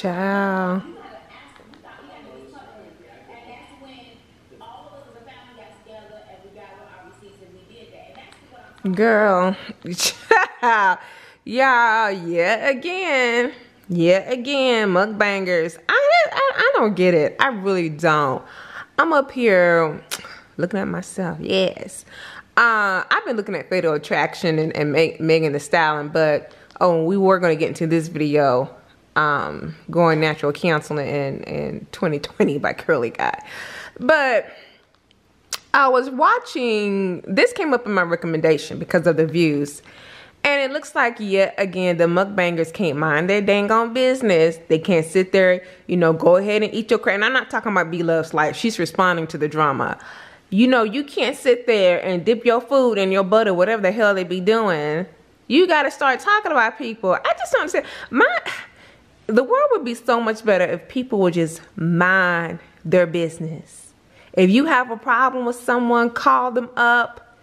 Ciao. Girl, yeah, yeah, again, yeah, again, mukbangers. I, I, I don't get it. I really don't. I'm up here looking at myself. Yes, uh, I've been looking at Fatal Attraction and, and Megan Thee Stallion, but oh, we were going to get into this video, um, going natural counseling in in 2020 by Curly Guy, but I was watching, this came up in my recommendation because of the views. And it looks like yet again the mukbangers can't mind their dang on business. They can't sit there, you know, go ahead and eat your crap. And I'm not talking about B Love's life. She's responding to the drama. You know, you can't sit there and dip your food in your butter, whatever the hell they be doing. You gotta start talking about people. I just don't understand. My the world would be so much better if people would just mind their business if you have a problem with someone, call them up.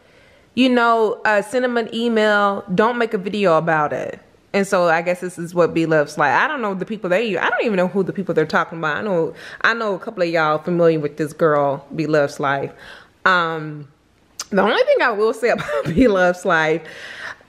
You know, uh, send them an email. Don't make a video about it. And so I guess this is what B Love's like. I don't know the people they. I don't even know who the people they're talking about. I know. I know a couple of y'all familiar with this girl, B Love's life. Um, the only thing I will say about B Love's life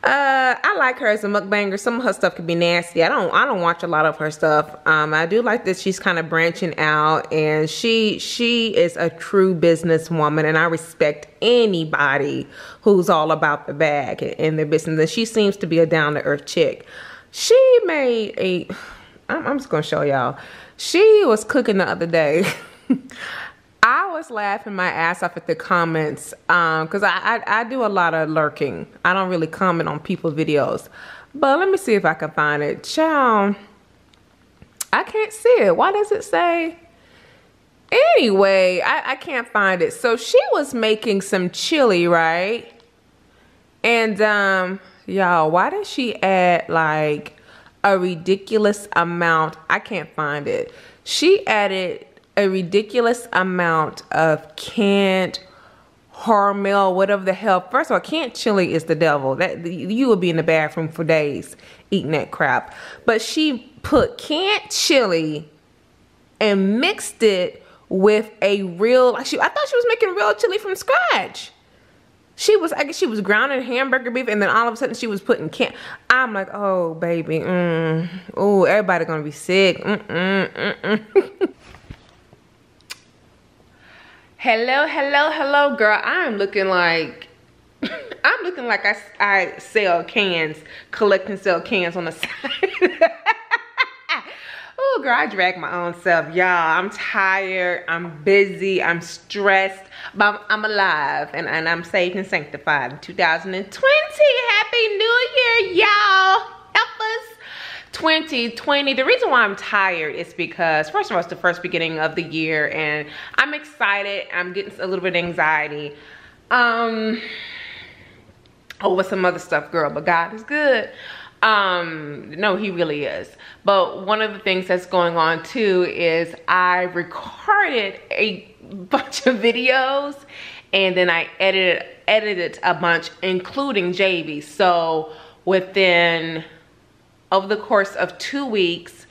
uh, I like her as a mukbanger. Some of her stuff can be nasty. I don't I don't watch a lot of her stuff. Um, I do like that she's kind of branching out and she she is a true businesswoman and I respect anybody who's all about the bag in their business. And she seems to be a down to earth chick. She made a I'm, I'm just gonna show y'all. She was cooking the other day. I was laughing my ass off at the comments because um, I, I, I do a lot of lurking. I don't really comment on people's videos. But let me see if I can find it. Child, I can't see it. Why does it say? Anyway, I, I can't find it. So she was making some chili, right? And um, y'all, why did she add like a ridiculous amount? I can't find it. She added a ridiculous amount of canned Hormel, whatever the hell. First of all, canned chili is the devil. That you would be in the bathroom for days eating that crap. But she put canned chili and mixed it with a real. She, I thought she was making real chili from scratch. She was, I guess she was grounding hamburger beef, and then all of a sudden she was putting can. I'm like, oh baby, mm. oh everybody gonna be sick. Mm -mm, mm Hello, hello, hello, girl. I'm looking like I'm looking like I, I sell cans, collect and sell cans on the side. oh, girl, I drag my own self. Y'all, I'm tired. I'm busy. I'm stressed. But I'm, I'm alive and, and I'm saved and sanctified 2020. Happy New Year, y'all. Help us. 2020 the reason why i'm tired is because first of all it's the first beginning of the year and i'm excited. I'm getting a little bit of anxiety. Um over some other stuff girl but god is good. Um no he really is. But one of the things that's going on too is i recorded a bunch of videos and then i edited edited a bunch including JB so within over the course of two weeks,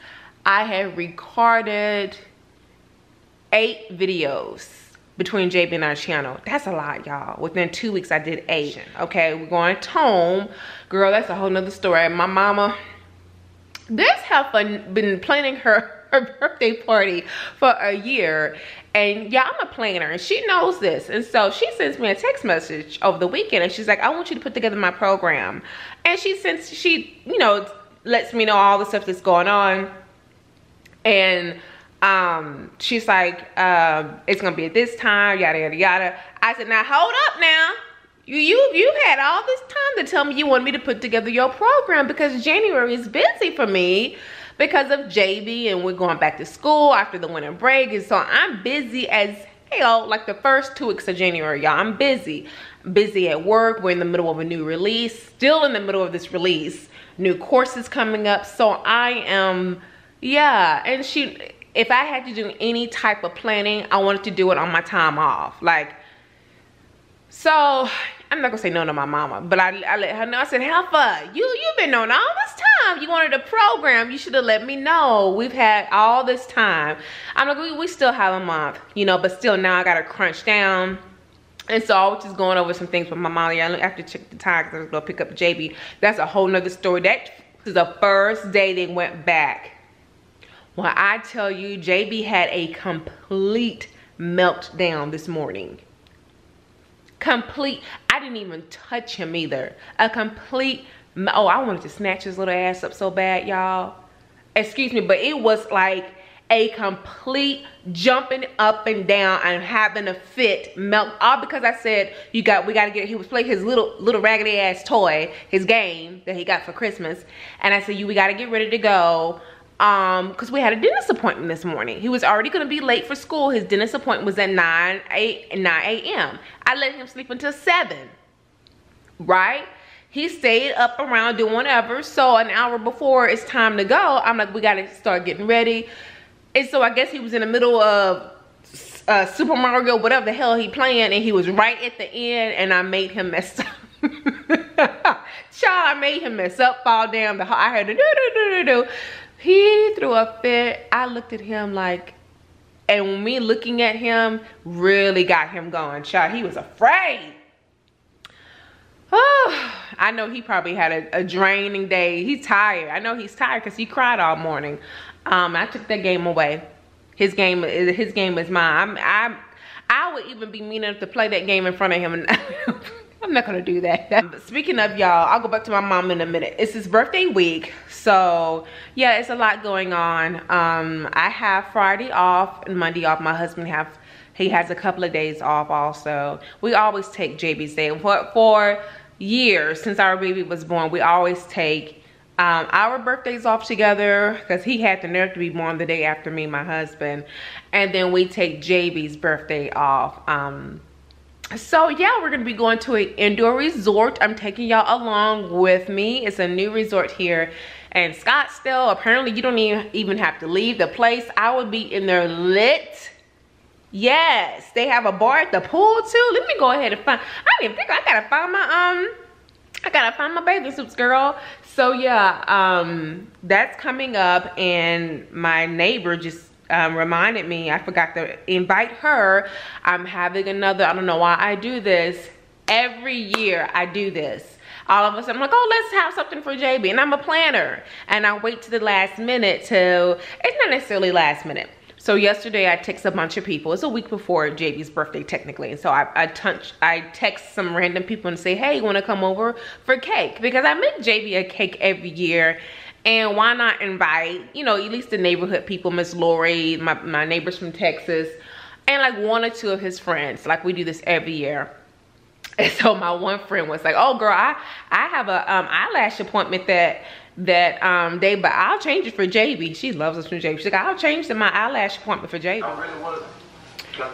I have recorded eight videos between JB and our channel. That's a lot, y'all. Within two weeks, I did eight. Okay, we're going to home. Girl, that's a whole nother story. My mama, this have been planning her, her birthday party for a year. And yeah, I'm a planner and she knows this. And so she sends me a text message over the weekend and she's like, I want you to put together my program. And she sends, she, you know, lets me know all the stuff that's going on. And um, she's like, um, it's gonna be at this time, yada, yada, yada. I said, now hold up now. You, you, you had all this time to tell me you want me to put together your program because January is busy for me because of JB and we're going back to school after the winter break. And so I'm busy as hell, like the first two weeks of January, y'all. I'm busy. Busy at work. We're in the middle of a new release. Still in the middle of this release new courses coming up. So I am, yeah. And she, if I had to do any type of planning, I wanted to do it on my time off. Like, So I'm not gonna say no to my mama, but I, I let her know. I said, Heifer, you you've been on all this time. You wanted a program. You should have let me know. We've had all this time. I'm like, we, we still have a month, you know, but still now I gotta crunch down. And so I was just going over some things with my mom. I have to check the time because I was gonna pick up JB. That's a whole nother story. That is the first day they went back. When I tell you, JB had a complete meltdown this morning complete i didn't even touch him either. A complete oh i wanted to snatch his little ass up so bad y'all. Excuse me but it was like a complete jumping up and down and having a fit melt all because i said you got we got to get he was playing his little little raggedy ass toy his game that he got for christmas and i said you we got to get ready to go um because we had a dentist appointment this morning. He was already going to be late for school. His dentist appointment was at 9 8 9 a.m i let him sleep until 7 right? He stayed up around doing whatever. So an hour before it's time to go i'm like we got to start getting ready. And so i guess he was in the middle of uh, super mario whatever the hell he playing and he was right at the end and i made him mess up. Child, I made him mess up, fall down. The I had to do do do do do. He threw a fit. I looked at him like, and me looking at him really got him going. Child, he was afraid. Oh, I know he probably had a, a draining day. He's tired. I know he's tired because he cried all morning. Um, I took that game away. His game is his game is mine. I'm, I'm would even be mean enough to play that game in front of him. I'm not gonna do that. Speaking of y'all, I'll go back to my mom in a minute. It's his birthday week. So yeah, it's a lot going on. Um, I have Friday off and Monday off. My husband have he has a couple of days off also. We always take JB's day. For, for years, since our baby was born, we always take um, our birthdays off together because he had the nerve to be born the day after me, my husband. And then we take JB's birthday off. Um, so yeah we're gonna be going to an indoor resort. I'm taking y'all along with me. It's a new resort here in scottsdale. Apparently you don't even have to leave the place. I would be in there lit. Yes they have a bar at the pool too. Let me go ahead and find i didn't think i gotta find my um i gotta find my bathing suits girl so yeah um that's coming up and my neighbor just um, reminded me, I forgot to invite her. I'm having another, I don't know why I do this. Every year I do this. All of a sudden I'm like, oh, let's have something for JB. And I'm a planner. And I wait to the last minute to, it's not necessarily last minute. So yesterday I text a bunch of people. It's a week before JB's birthday technically. And so I, I, touch, I text some random people and say, hey, you wanna come over for cake? Because I make JB a cake every year and why not invite, you know, at least the neighborhood people, Miss Lori, my, my neighbors from Texas, and like one or two of his friends. Like we do this every year. And so my one friend was like, oh girl, I, I have a um, eyelash appointment that that um day, but I'll change it for JB. She loves us from JB. She's like, I'll change to my eyelash appointment for JB. I really want to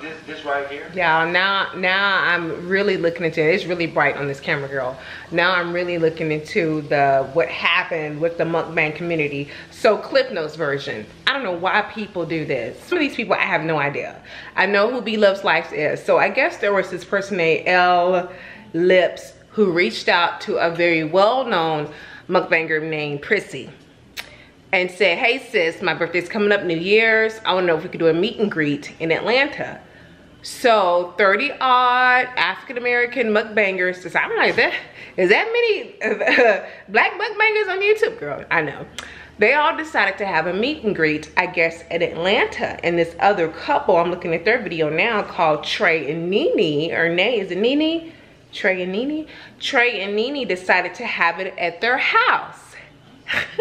this, this right here? Yeah, now, now I'm really looking into it. It's really bright on this camera, girl. Now I'm really looking into the what happened with the mukbang community. So Cliff Notes version. I don't know why people do this. Some of these people, I have no idea. I know who B Loves Life is. So I guess there was this person named L Lips who reached out to a very well-known mukbanger named Prissy and said, hey sis, my birthday's coming up, New Year's. I wanna know if we could do a meet and greet in Atlanta. So 30 odd African-American mukbangers I'm like, that, is that many black mukbangers on YouTube? Girl, I know. They all decided to have a meet and greet, I guess, in Atlanta. And this other couple, I'm looking at their video now, called Trey and Nene, or Nay, is it Nene? Trey and Nene? Trey and Nene decided to have it at their house.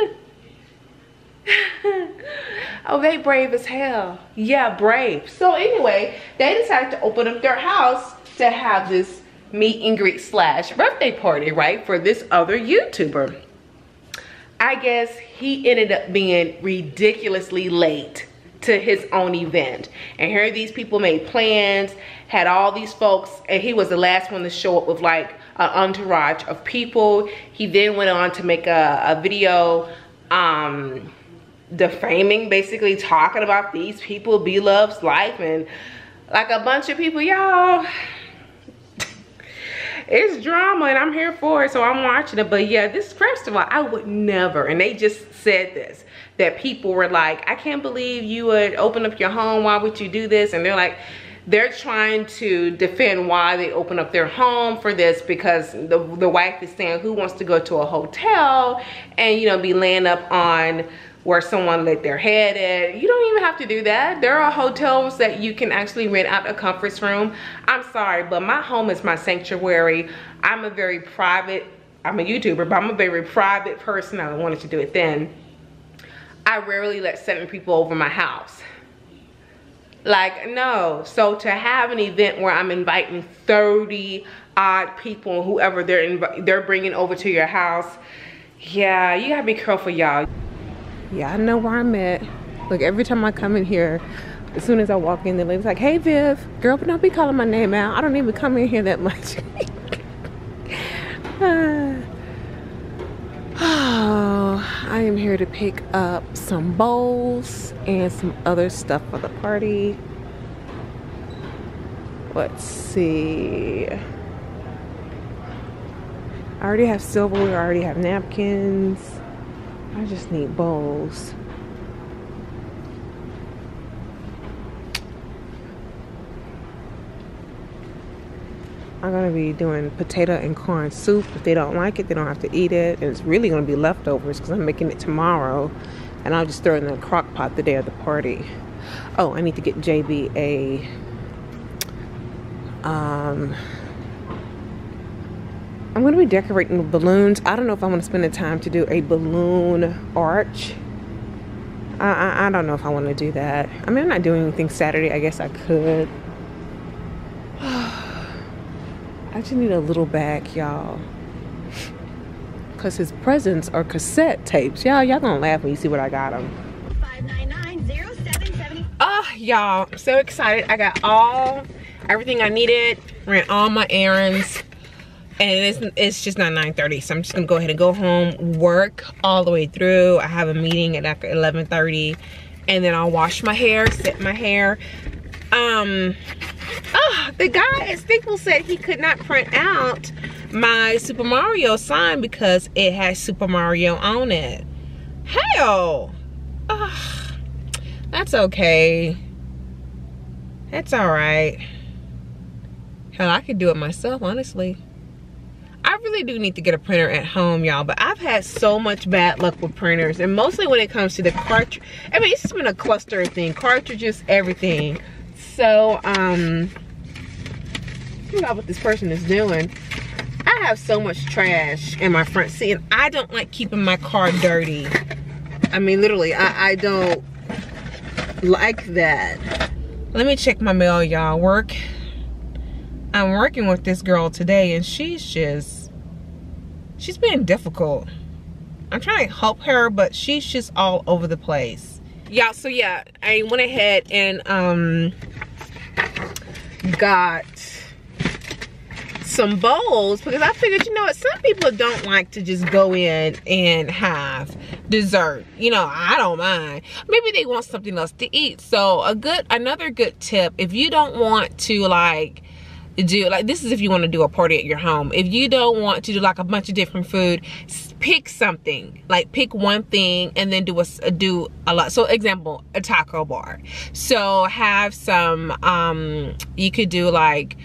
oh, they brave as hell. Yeah, brave. So anyway, they decided to open up their house to have this meet and greet slash birthday party, right? For this other YouTuber. I guess he ended up being ridiculously late to his own event. And here these people made plans, had all these folks, and he was the last one to show up with like an entourage of people. He then went on to make a, a video um, defaming, basically talking about these people, B Love's life, and like a bunch of people, y'all. it's drama and I'm here for it, so I'm watching it. But yeah, this first of all, I would never, and they just said this, that people were like, I can't believe you would open up your home. Why would you do this? And they're like, they're trying to defend why they open up their home for this because the, the wife is saying who wants to go to a hotel and you know be laying up on where someone laid their head at. You don't even have to do that. There are hotels that you can actually rent out a conference room. I'm sorry, but my home is my sanctuary. I'm a very private, I'm a YouTuber, but I'm a very private person. I wanted to do it then. I rarely let seven people over my house. Like, no. So to have an event where I'm inviting 30 odd people, whoever they're, they're bringing over to your house, yeah, you gotta be careful, y'all yeah, I know where I'm at. Look, every time I come in here, as soon as I walk in, the lady's like, hey, Viv, girl, but don't be calling my name out. I don't even come in here that much. Uh, oh, I am here to pick up some bowls and some other stuff for the party. Let's see. I already have silverware, I already have napkins. I just need bowls. I'm gonna be doing potato and corn soup. If they don't like it, they don't have to eat it. And it's really gonna be leftovers because I'm making it tomorrow. And I'll just throw it in the crock pot the day of the party. Oh, I need to get JB a um I'm going to be decorating with balloons. I don't know if I want to spend the time to do a balloon arch. I, I, I don't know if I want to do that. I mean, I'm not doing anything Saturday. I guess I could. I just need a little bag, y'all. Because his presents are cassette tapes. Y'all, y'all gonna laugh when you see what I got them. Oh, y'all, I'm so excited. I got all, everything I needed. Ran all my errands and it's, it's just not 9.30 so i'm just gonna go ahead and go home work all the way through i have a meeting at like 11.30 and then i'll wash my hair set my hair um oh the guy at Staples said he could not print out my super mario sign because it has super mario on it hell oh, that's okay that's all right hell i could do it myself honestly I really do need to get a printer at home, y'all. But I've had so much bad luck with printers. And mostly when it comes to the cartridge. I mean, it's been a cluster thing. Cartridges, everything. So, um... Don't know what this person is doing. I have so much trash in my front seat. And I don't like keeping my car dirty. I mean, literally, I, I don't like that. Let me check my mail, y'all. Work I'm working with this girl today and she's just, she's being difficult. I'm trying to help her, but she's just all over the place. Yeah, so yeah, I went ahead and um got some bowls because I figured, you know what, some people don't like to just go in and have dessert. You know, I don't mind. Maybe they want something else to eat. So a good, another good tip, if you don't want to like do like this is if you want to do a party at your home if you don't want to do like a bunch of different food pick something like pick one thing and then do a do a lot. So example a taco bar. So have some um you could do like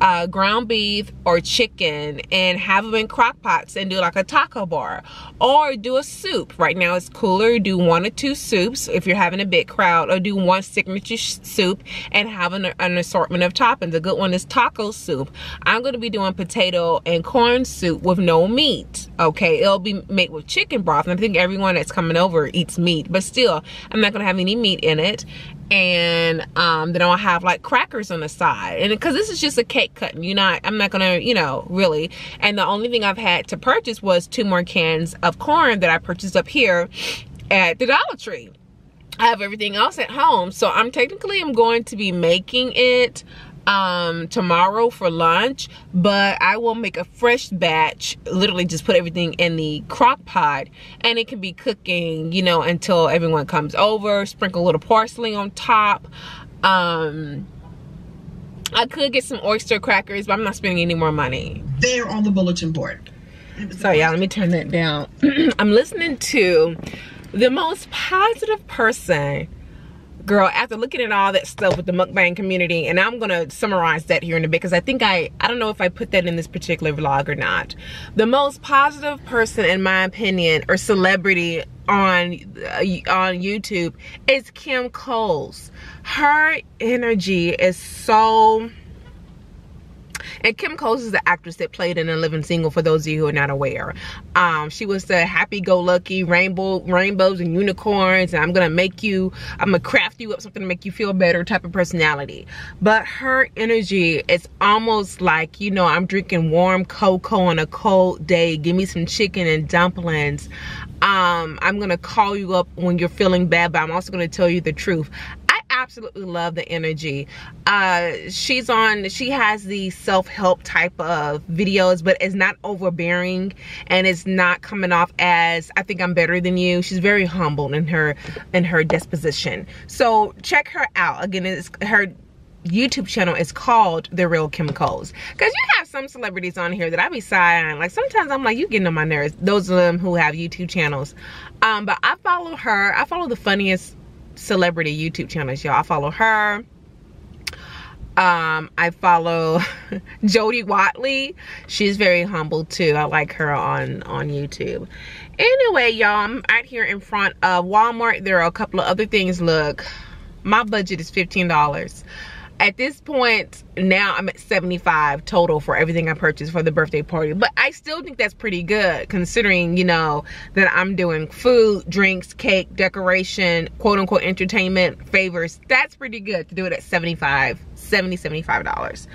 uh, ground beef or chicken and have them in crock pots and do like a taco bar or do a soup. Right now it's cooler do one or two soups if you're having a big crowd or do one signature soup and have an, an assortment of toppings. A good one is taco soup. I'm going to be doing potato and corn soup with no meat okay? It'll be made with chicken broth and i think everyone that's coming over eats meat but still i'm not going to have any meat in it and um, then I'll have like crackers on the side. And because this is just a cake cutting, you know, I'm not gonna, you know, really. And the only thing I've had to purchase was two more cans of corn that I purchased up here at the Dollar Tree. I have everything else at home. So I'm technically I'm going to be making it um tomorrow for lunch but i will make a fresh batch literally just put everything in the crock pot and it can be cooking you know until everyone comes over sprinkle a little parsley on top um I could get some oyster crackers, but I'm not spending any more money. They're on the bulletin board. So yeah, let me turn that down. I'm listening to the most positive person girl after looking at all that stuff with the mukbang community and i'm gonna summarize that here in a bit because i think i i don't know if i put that in this particular vlog or not. The most positive person in my opinion or celebrity on uh, on youtube is kim coles. Her energy is so and Kim Coles is the actress that played in A Living Single for those of you who are not aware. Um, she was the happy-go-lucky rainbow, rainbows and unicorns and I'm gonna make you, I'm gonna craft you up something to make you feel better type of personality. But her energy is almost like, you know, I'm drinking warm cocoa on a cold day. Give me some chicken and dumplings. Um, I'm gonna call you up when you're feeling bad, but I'm also gonna tell you the truth absolutely love the energy. Uh, she's on, she has the self-help type of videos, but it's not overbearing and it's not coming off as, I think I'm better than you. She's very humble in her, in her disposition. So check her out. Again, it's her YouTube channel is called The Real Kim Coles. Because you have some celebrities on here that I be sighing. Like sometimes I'm like, you getting on my nerves. Those of them who have YouTube channels. Um, but I follow her. I follow the funniest celebrity YouTube channels, y'all. I follow her. Um, I follow Jody Watley. She's very humble too. I like her on, on YouTube. Anyway, y'all, I'm out here in front of Walmart. There are a couple of other things. Look, my budget is $15 at this point now i'm at 75 total for everything i purchased for the birthday party. But i still think that's pretty good considering you know that i'm doing food drinks cake decoration quote unquote entertainment favors. That's pretty good to do it at 75 70 75 dollars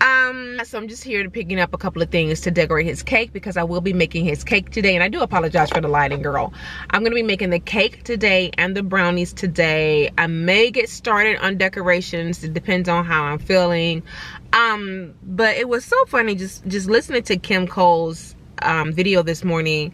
um so i'm just here to picking up a couple of things to decorate his cake because i will be making his cake today. And i do apologize for the lighting girl. I'm gonna be making the cake today and the brownies today. I may get started on decorations. It depends on how i'm feeling. Um but it was so funny just just listening to kim cole's um video this morning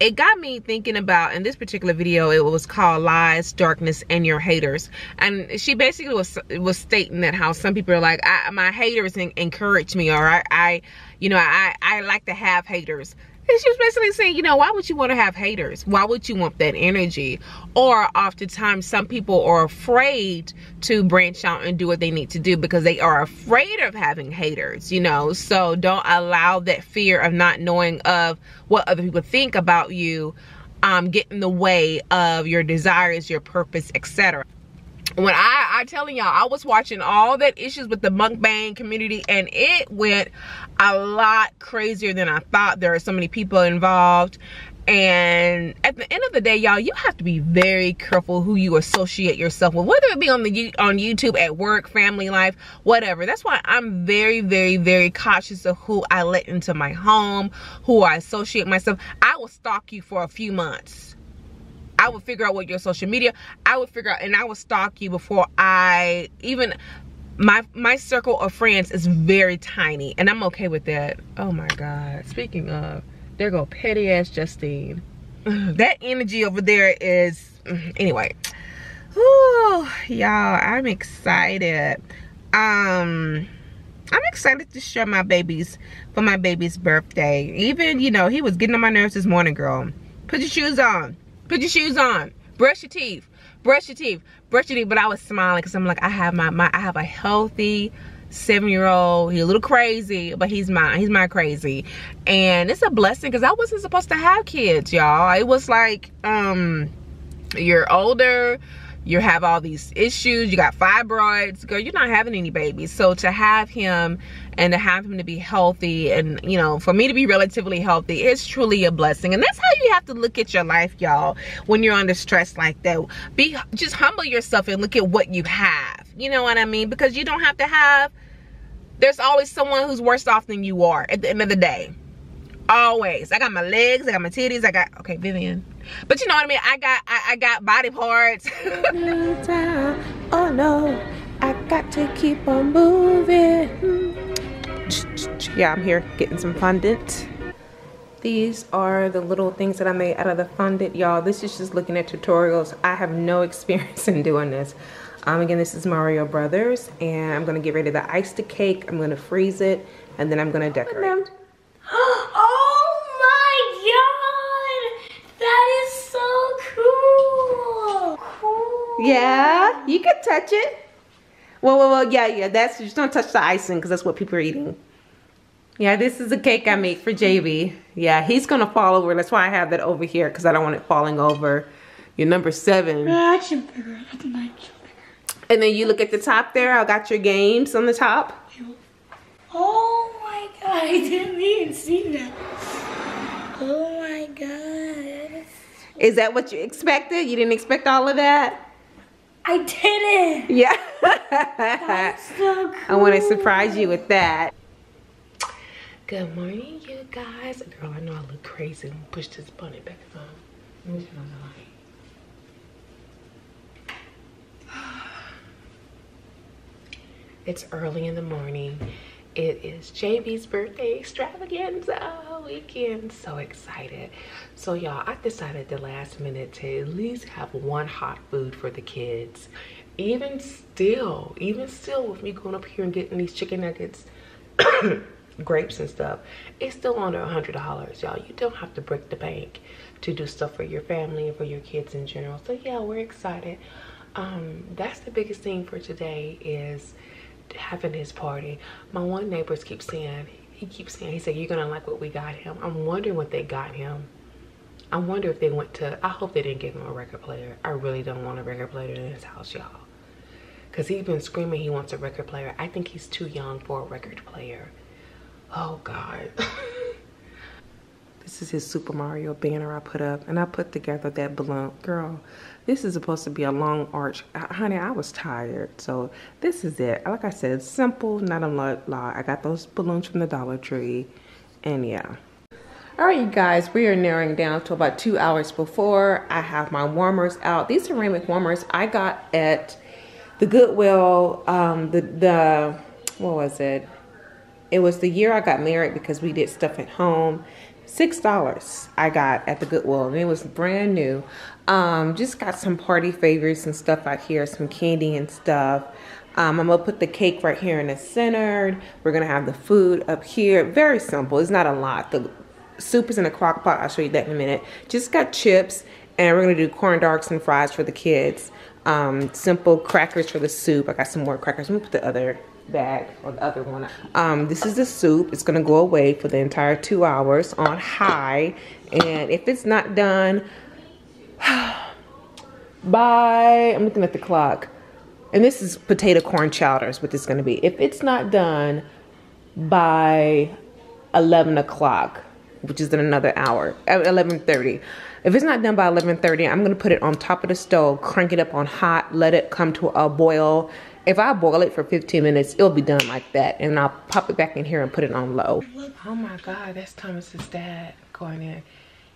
it got me thinking about in this particular video it was called lies darkness and your haters. And she basically was was stating that how some people are like my haters encourage me or I, I you know I, I like to have haters and she was basically saying, you know, why would you want to have haters? Why would you want that energy? Or oftentimes some people are afraid to branch out and do what they need to do because they are afraid of having haters, you know. So don't allow that fear of not knowing of what other people think about you um, get in the way of your desires, your purpose, etc when I, I telling y'all, I was watching all that issues with the mukbang community and it went a lot crazier than I thought. There are so many people involved. And at the end of the day, y'all, you have to be very careful who you associate yourself with, whether it be on the on YouTube, at work, family life, whatever. That's why I'm very, very, very cautious of who I let into my home, who I associate myself. I will stalk you for a few months I would figure out what your social media, I would figure out and I would stalk you before I even my my circle of friends is very tiny and I'm okay with that. Oh my god. Speaking of, there go petty ass Justine. that energy over there is anyway. Ooh, y'all, I'm excited. Um I'm excited to share my babies for my baby's birthday. Even, you know, he was getting on my nerves this morning, girl. Put your shoes on. Put your shoes on. Brush your teeth. Brush your teeth. Brush your teeth. But I was smiling because I'm like, I have my, my I have a healthy seven-year-old. He's a little crazy, but he's mine. He's my crazy. And it's a blessing because I wasn't supposed to have kids, y'all. It was like, um, you're older you have all these issues you got fibroids. Girl you're not having any babies. So to have him and to have him to be healthy and you know for me to be relatively healthy is truly a blessing. And that's how you have to look at your life y'all when you're under stress like that. Be just humble yourself and look at what you have. You know what i mean? Because you don't have to have there's always someone who's worse off than you are at the end of the day always i got my legs i got my titties i got okay vivian but you know what I mean? I got I, I got body parts. oh no, I got to keep on moving. Yeah, I'm here getting some fondant. These are the little things that I made out of the fondant, y'all. This is just looking at tutorials. I have no experience in doing this. Um, again, this is Mario Brothers, and I'm gonna get ready to ice the cake. I'm gonna freeze it, and then I'm gonna decorate. oh Yeah, you can touch it. Well, well, well, yeah, yeah. That's just don't touch the icing because that's what people are eating. Yeah, this is a cake I made for JB. Yeah, he's gonna fall over. That's why I have that over here because I don't want it falling over. Your number seven. Much bigger. Much bigger. And then you look at the top there. I got your games on the top. Oh my god! I didn't even see that. Oh my god! Is that what you expected? You didn't expect all of that? I did it. Yeah. So cool. I want to surprise you with that. Good morning, you guys. Girl, I know I look crazy. I'm gonna push this bunny back on. Let me turn on the light. It's early in the morning. It is JB's birthday extravaganza weekend. So excited. So y'all, I decided the last minute to at least have one hot food for the kids. Even still, even still with me going up here and getting these chicken nuggets, grapes and stuff, it's still under a hundred dollars, y'all. You don't have to break the bank to do stuff for your family and for your kids in general. So yeah, we're excited. Um, that's the biggest thing for today is having his party. My one neighbors keep saying, he keeps saying, he said, you're gonna like what we got him. I'm wondering what they got him. I wonder if they went to, I hope they didn't give him a record player. I really don't want a record player in his house, y'all. Cause he's been screaming he wants a record player. I think he's too young for a record player. Oh God. this is his Super Mario banner I put up and I put together that balloon. Girl, this is supposed to be a long arch. Uh, honey, I was tired. So this is it. Like I said, simple, not a lot. I got those balloons from the Dollar Tree. And yeah. All right, you guys, we are narrowing down to about two hours before. I have my warmers out. These ceramic warmers I got at the Goodwill, um, the, the, what was it? It was the year I got married because we did stuff at home. Six dollars I got at the Goodwill and it was brand new. Um, just got some party favors and stuff out here, some candy and stuff. Um, I'm gonna put the cake right here in the center. We're gonna have the food up here. Very simple, it's not a lot. The soup is in a crock pot, I'll show you that in a minute. Just got chips and we're gonna do corn dogs and fries for the kids. Um, simple crackers for the soup. I got some more crackers. Let me put the other bag or the other one. Um, this is the soup. It's gonna go away for the entire two hours on high. And if it's not done by, I'm looking at the clock. And this is potato corn chowder is what this is gonna be. If it's not done by 11 o'clock, which is in another hour, at 11.30. If it's not done by 11.30, I'm gonna put it on top of the stove, crank it up on hot, let it come to a boil, if I boil it for 15 minutes, it'll be done like that. And I'll pop it back in here and put it on low. Oh my God, that's Thomas's dad going in.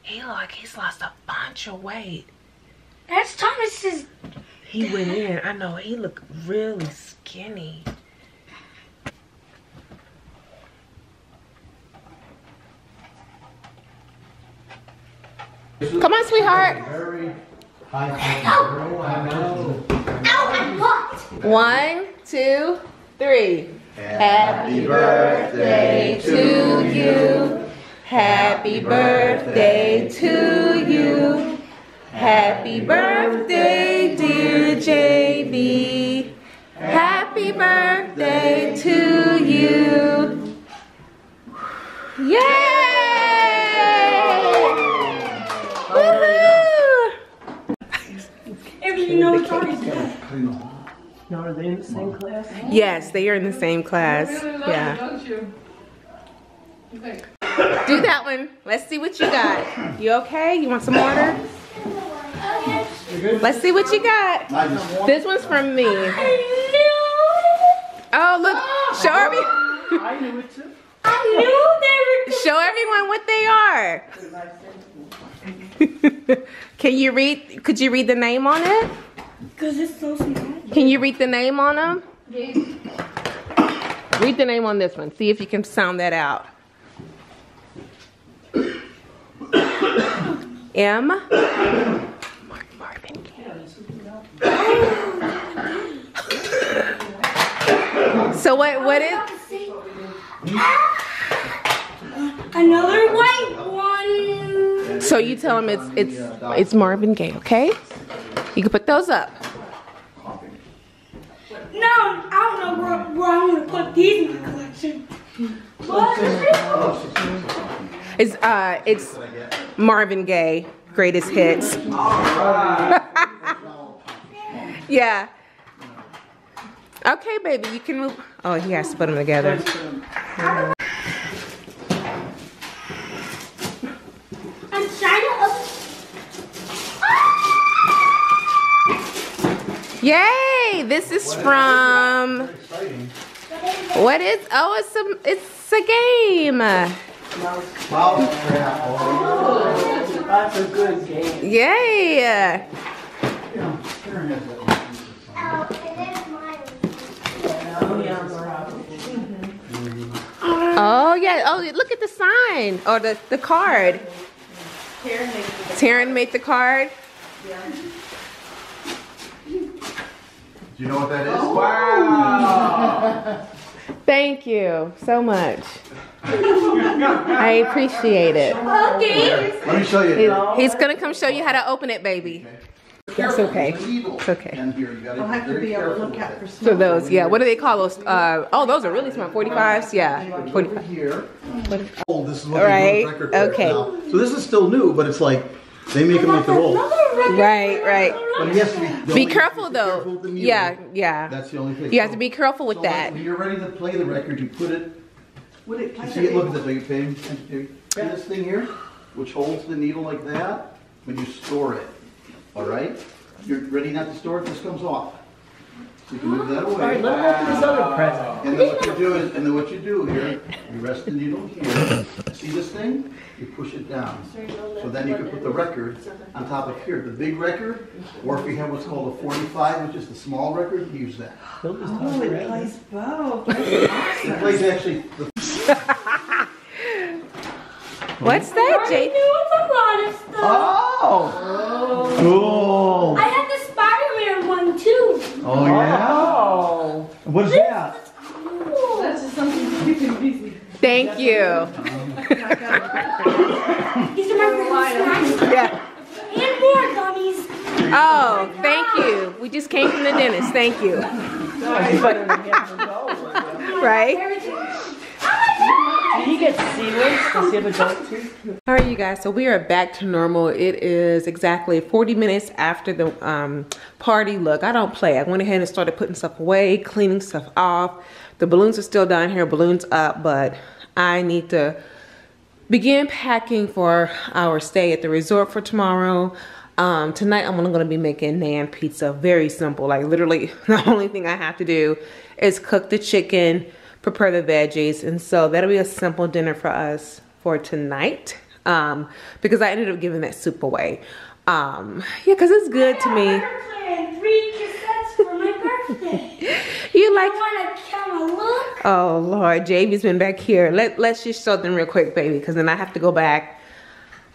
He like he's lost a bunch of weight. That's Thomas's. He went in. I know he looked really skinny. Come on, sweetheart. One, two, three. Happy birthday to you. Happy birthday to you. Happy birthday, dear JB. Happy birthday to If you know Tony's dad. Now, are they in the same class? Yes, they are in the same class. Yeah. Don't you? Okay. Do that one. Let's see what you got. You okay? You want some water? Let's see what you got. This one's from me. Oh, look. Show every I knew it too. I knew they were. show everyone what they are. Can you read could you read the name on it? Because it's so small. Can you read the name on them? Read the name on this one. See if you can sound that out. M. Marvin So what? What is? Ah! Another white one. So you tell him it's it's it's Marvin Gaye, okay? You can put those up. No, I don't know where, where I'm gonna put these in my collection. What? It's uh it's Marvin Gaye greatest hits. yeah. Okay, baby, you can move. Oh, he has to put them together. Yay! This is from what is? Oh, it's a it's a game. That's a good game. Yay! Oh yeah. Oh, look at the sign or the the card. Taryn made the card. Do you know what that is? Wow! Thank you so much. I appreciate it. Okay. Let me show you. He- He's gonna come show you how to open it, baby. It's okay. It's okay. And here, you gotta be very careful with it. So those, yeah. What do they call those? Uh, oh, those are really small. 45s, yeah. Over 45. here. Oh, this is what Right, they do record okay. now. So this is still new, but it's like, they make them like they're old. Right, right. But he has to be. the Be only- careful be careful though. with the needle. Yeah, yeah. That's the only thing. You have to be careful with so like that. When you're ready to play the record, you put it, Would it you see it, look at this, like, pay attention see this thing here, which holds the needle like that, when you store it, all right? You're ready not to store it, this comes off. So you can move that away. All right, let me open this other present. And then what you do is, and then what you do here, you rest the needle here, see this thing? You push it down. So then you can put the record on top of here, the big record, or if you have what's called a forty-five, which is the small record, use that. Bill just oh, talked already. It plays actually, the What's that, I Jay? knew it's a lot of oh! stuff. Oh! Cool! I have the Spider-Man one too. Oh, yeah? Oh. What is that? Cool. That's just something you can be. Thank you. These are my favorite snacks. Yeah. And more gummies. Oh, thank you. We just came from the dentist. Thank you. Better than getting the dog. Right? Get too? All right, you guys. So we are back to normal. It is exactly 40 minutes after the um, party. Look, I don't play. I went ahead and started putting stuff away, cleaning stuff off. The balloons are still down here, balloons up, but I need to begin packing for our stay at the resort for tomorrow. Um, tonight I'm only gonna be making naan pizza, very simple. Like literally the only thing I have to do is cook the chicken, prepare the veggies. And so that'll be a simple dinner for us for tonight. Um, because I ended up giving that soup away. Um, yeah, cause it's good to me. Three cassettes for my birthday. You like, I want to come a look. oh Lord, JB's been back here. Let, let's just show them real quick, baby. Cause then I have to go back.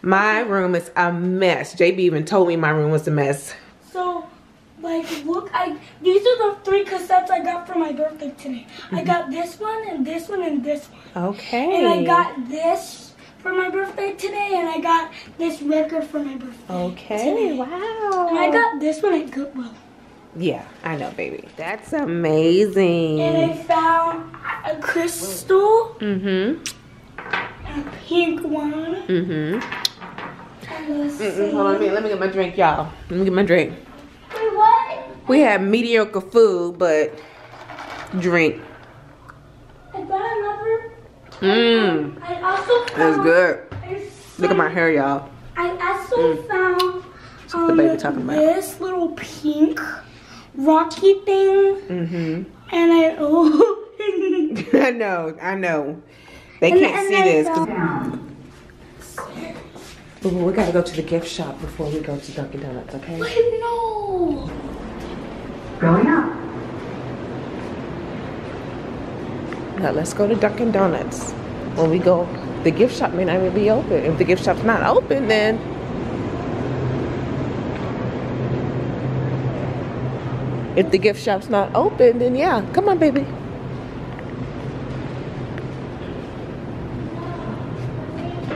My room is a mess. JB even told me my room was a mess. So, like, look, I these are the three cassettes I got for my birthday today. I got this one and this one and this one. Okay. And I got this for my birthday today, and I got this record for my birthday. Okay. today. Wow. And I got this one at Goodwill. Yeah, I know, baby. That's amazing. And I found a crystal Mm-hmm. and a pink one. Mm-hmm. Hold on, let me, let me get my drink, y'all. Let me get my drink. We had mediocre food, but drink. I got another. Mmm. I also. That's good. Look at my hair, y'all. I also found the um, baby talking about. this little pink rocky thing, Mm-hmm. and I oh. I know, I know. They And- can't and see this. found- Ooh, we gotta go to the gift shop before we go to Dunkin' Donuts, okay? Wait, no. Going up. Now let's go to Dunkin' Donuts. When we go, the gift shop may not even be open. If the gift shop's not open, then if the gift shop's not open, then yeah, come on, baby.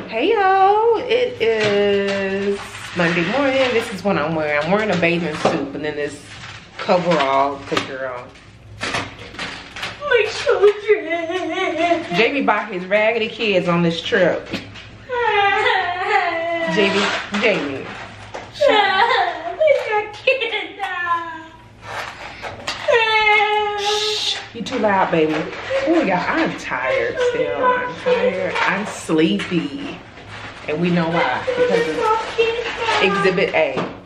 Hey y'all, it is Monday morning. This is what I'm wearing. I'm wearing a bathing suit, and then this coverall, cause girl. My children. Jamie bought his raggedy kids on this trip. Jamie, Jamie. Shh, you too loud, baby. Oh, y'all, I'm tired still. I'm tired. I'm sleepy. And we know why. Because of Exhibit A.